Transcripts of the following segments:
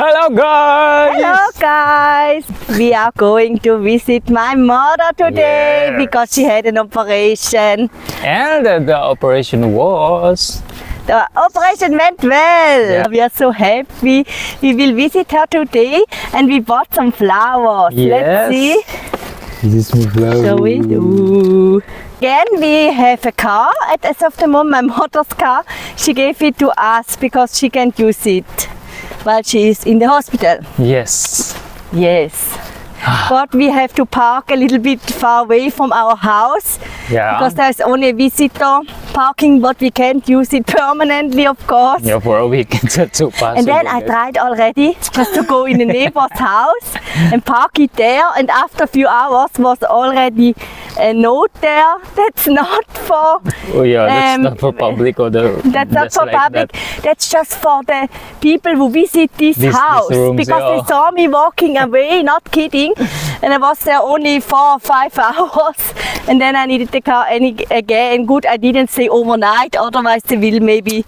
Hello guys! Hello guys! We are going to visit my mother today Yes. because she had an operation. And the operation was... The operation went well. Yeah. We are so happy. We will visit her today and we bought some flowers. Yes. Let's see. This is So we do. Again, we have a car. At as of the moment, my mother's car. She gave it to us because she can't use it while she is in the hospital. Yes. Yes. Ah. but we have to park a little bit far away from our house Yeah. because there's only a visitor parking, but we can't use it permanently, of course. yeah, for a week it's so possible. And then I tried already just to go in the neighbor's house and park it there. And after a few hours was already a note there. That's not for Oh yeah, that's um, not for public or the... that's not for like public. that. That's just for the people who visit this, This- this house rooms, because they saw me walking away. Not kidding. And I was there only four or five hours, and then I needed the car any again. Good, I didn't stay overnight. Otherwise, they will maybe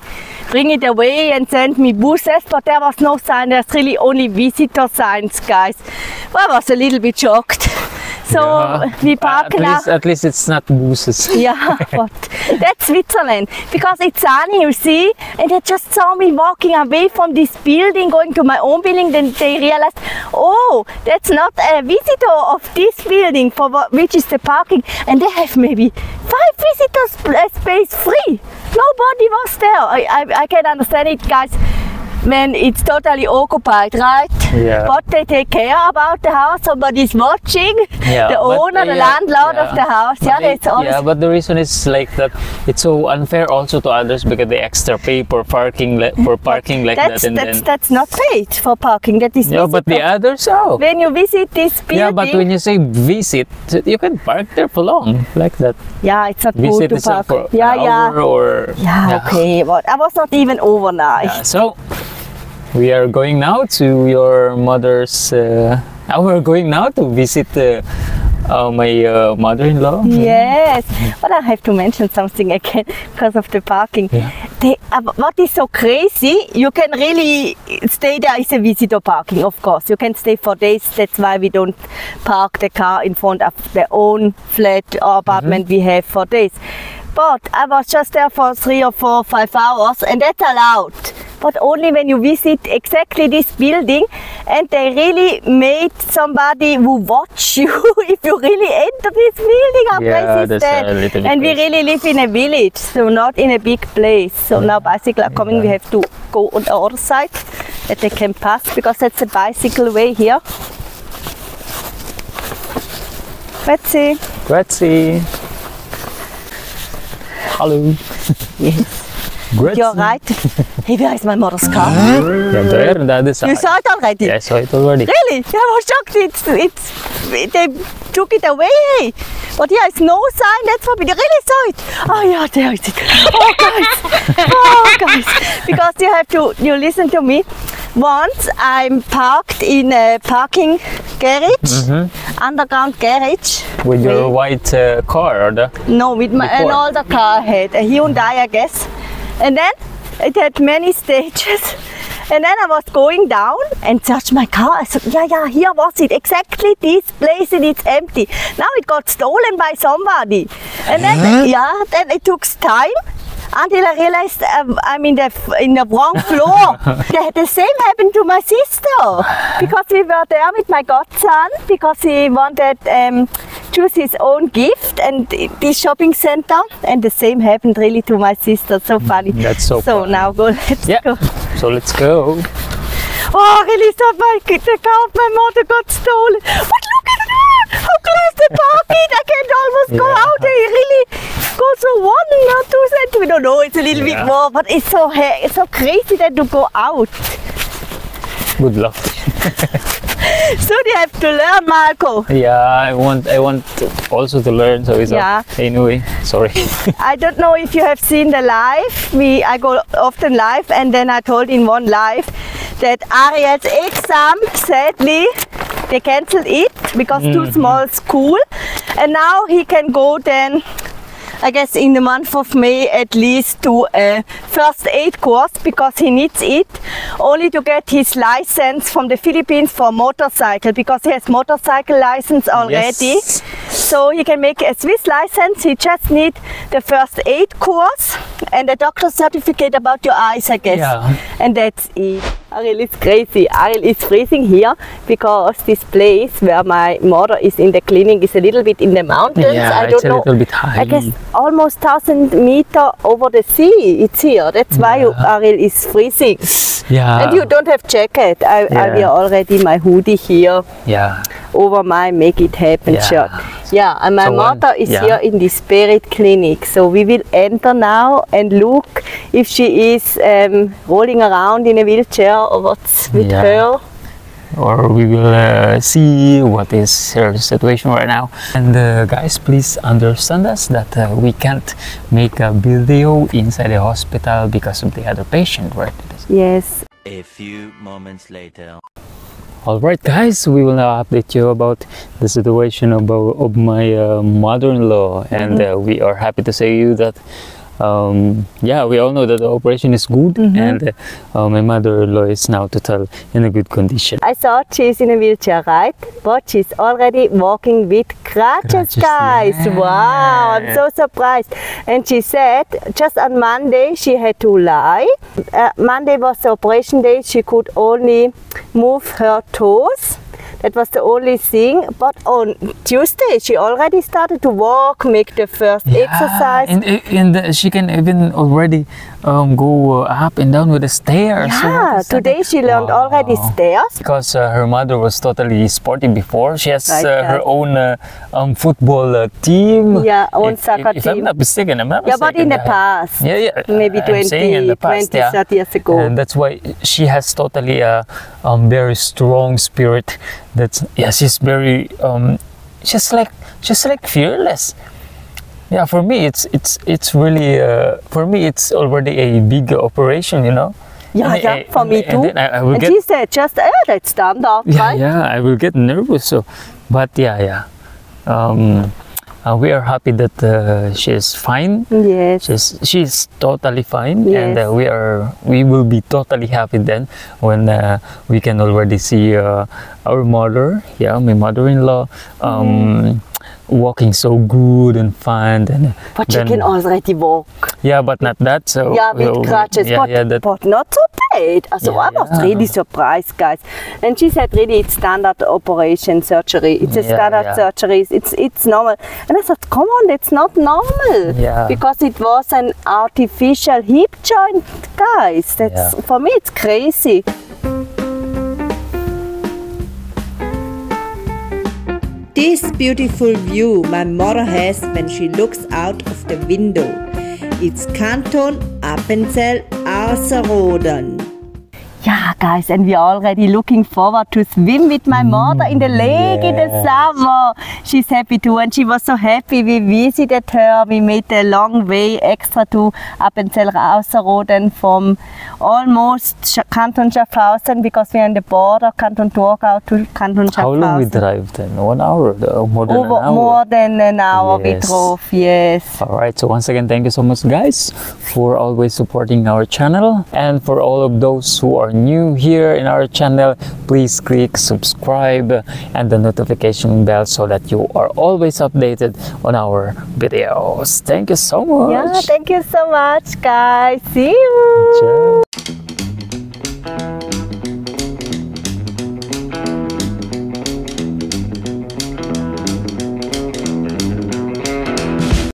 bring it away and send me buses. But there was no sign. There's really only visitor signs, guys. Well, I was a little bit shocked. So Yeah. we park at now. least, at least it's not buses. Yeah, but that's Switzerland because it's sunny, you see, and they just saw me walking away from this building, going to my own building. Then they realized, oh, that's not a visitor of this building for what, which is the parking, and they have maybe five visitors uh, space free. Nobody was there. I, I, I can understand it, guys. When it's totally occupied, right? Yeah. But they take care about the house. Somebody's watching. Yeah, the owner, the yeah, landlord yeah. of the house. But yeah, they- there's always yeah, but the reason is like that it's so unfair also to others because they extra pay for parking for parking like that's that and that's then that's not paid for parking. That is yeah, but the others when you visit this building, yeah, but when you say visit, you can park there for long like that. yeah, it's not Visit good to park. for yeah, an yeah, hour or yeah, okay. But I was not even overnight. Yeah, so we are going now to your mother's. Uh, we're going now to visit uh, uh, my uh, mother-in-law. Yes, but I have to mention something again because of the parking. Yeah. They, uh, what is so crazy, you can really stay there is a visitor parking, of course. You can stay for days. That's why we don't park the car in front of the own flat or apartment we have for days. But I was just there for three or four, five hours, and that's allowed. But only when you visit exactly this building, and they really made somebody who watch you if you really enter this building. How Yeah, is that? a little bit and we really live in a village, so not in a big place. So mm. now bicycle are coming, we have to go on the other side that they can pass because that's a bicycle way here. See. Grazie. Hello. Yes. Grazie. You're right. Hey, where is my mother's car? Yeah, there, on the. You saw it already? Yeah, I saw it already. Really? I was shocked. It's, it's, they took it away. But yeah, it's no sign. That's what we really saw it. Oh yeah, there it is. Oh guys, oh guys. Because you have to, you listen to me. Once I'm parked in a parking garage, underground garage. With your white uh, car or the. No, with my an older car I had, a Hyundai, I guess. And then it had many stages. And then I was going down and searched my car. I said, yeah, yeah, here was it. Exactly this place and it's empty. Now it got stolen by somebody. And then, yeah, then it took time until I realized um, I'm in the in the wrong floor. the, the same happened to my sister because we were there with my godson because he wanted um, choose his own gift and this shopping center and the same happened really to my sister. So mm, funny. That's so So funny. now go. Let's Yeah. go. So let's go. Oh, really? So my the car of my mother got stolen. But look at that! How close the parking! I can't almost go Yeah. out. They really go so one or two centimeters. No, no, it's a little Yeah. bit more, but it's so it's so crazy that to go out. Good luck. So you have to learn, Marco. Yeah, I want I want also to learn. So it's Yeah. anyway. Sorry. I don't know if you have seen the live. We I go often live, and then I told in one live that Ariel's exam sadly they cancelled it because too mm. small school, and now he can go then I guess in the month of May at least do a uh, first aid course because he needs it only to get his license from the Philippines for motorcycle because he has motorcycle license already. Yes. So he can make a Swiss license. He just need the first aid course and a doctor certificate about your eyes, I guess. Yeah. And that's it. Ariel is crazy. Ariel is freezing here because this place where my mother is in the clinic is a little bit in the mountains. Yeah, I don't it's a know. little bit high. I guess almost thousand meter over the sea. It's here. That's why Yeah. Ariel is freezing. Yeah. and you don't have jacket. I, I wear already my hoodie here Yeah. over my make it happen Yeah. shirt. Yeah, and my So, mother is yeah. here in the spirit clinic. So we will enter now and look if she is um, rolling around in a wheelchair or what's with Yeah. her. or we will uh, see what is her situation right now. And uh, guys, please understand us that uh, we can't make a video inside the hospital because of the other patient, right? Yes. A few moments later. All right, guys, we will now update you about the situation about of my uh, mother-in-law, and uh, we are happy to say you that. Um, yeah, we all know that the operation is good, and uh, uh, my mother-in-law is now total in a good condition. I thought she's in a wheelchair, right? But she's already walking with crutches, Crutches, guys. Wow, I'm so surprised. And she said just on Monday she had to lie. Uh, Monday was the operation day. She could only move her toes. That was the only thing. But on Tuesday she already started to walk, make the first exercise. and, and uh, she can even already um, go uh, up and down with the stairs. Yeah, that? today she learned already stairs. because uh, her mother was totally sporty before. She has Like uh, her own uh, um, football uh, team. Yeah, own if, soccer if, if I'm not mistaken, I'm not Yeah, but in the uh, past. Yeah, yeah. Maybe I'm 20, saying in the past, 20, yeah. 30 years ago. And that's why she has totally a um, very strong spirit. That's yeah, she's very um, just like just like fearless. Yeah, for me, it's it's it's really uh, for me it's already a big operation, you know. Yeah, And yeah, I- for me and too. then I, I will and get she said just, eh, let's stand up, yeah, right? yeah, I will get nervous. So, but yeah, yeah. Um, uh, we are happy that uh, she is fine. Yes. She's she's totally fine, and uh, we are we will be totally happy then when uh, we can already see uh, our mother, yeah, my mother-in-law, um, walking so good and fun. And But then- can already walk. yeah, but not that. So Yeah, with so, crutches, Yeah, but, yeah, that, but not so bad. Also, Yeah, I was yeah. really surprised, guys. And she said, really, it's standard operation surgery. It's a standard surgery. It's it's normal. And I said, come on, that's not normal. Yeah. Because it was an artificial hip joint, guys. That's for me, it's crazy. Beautiful view my mother has when she looks out of the window. It's Canton Appenzell Außerrhoden. Yeah, guys, and we are already looking forward to swim with my mother in the lake in the summer. She's happy too, and she was so happy. We visited her. We made a long way extra to Appenzell Außerrhoden from almost Canton Schaffhausen because we are on the border, Canton Thurgau to Canton Schaffhausen. how long we drive then? One hour, uh, more than Over an hour. more than an hour we Yes. drove. Yes. All right, so once again, thank you so much, guys, for always supporting our channel. And for all of those who are new here in our channel, please click subscribe and the notification bell so that you are always updated on our videos. Thank you so much. Yeah, thank you so much, guys. See you. Ciao.